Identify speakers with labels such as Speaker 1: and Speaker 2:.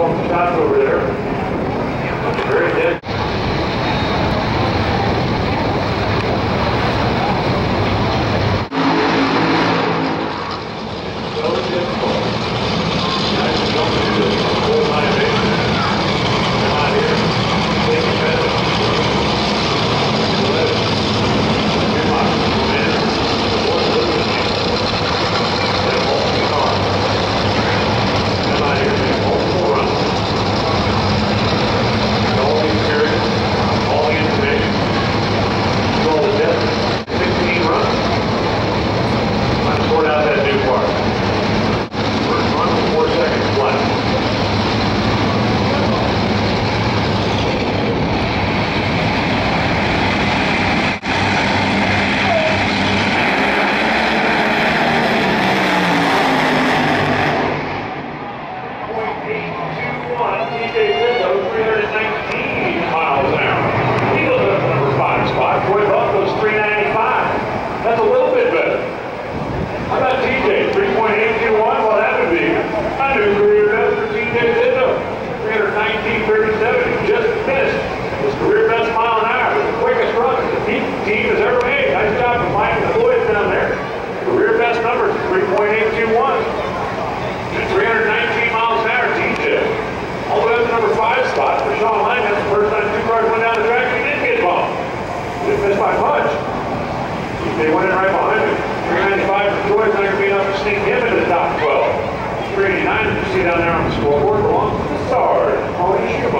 Speaker 1: call some over there. A new career best for TJ Zizzo. 319.37. He just missed his career best mile an hour. The quickest run the team has ever made. Nice job from Mike the boys down there. Career best numbers, 3.821. At 319 miles an hour, TJ. All the way up to number five spot for Sean Lang. That's the first time two cars went down the track he didn't get bumped. Didn't miss by much. They went in right behind him. 395 12. 389 you see down there on the scoreboard belongs to the star, Paulie Schumacher,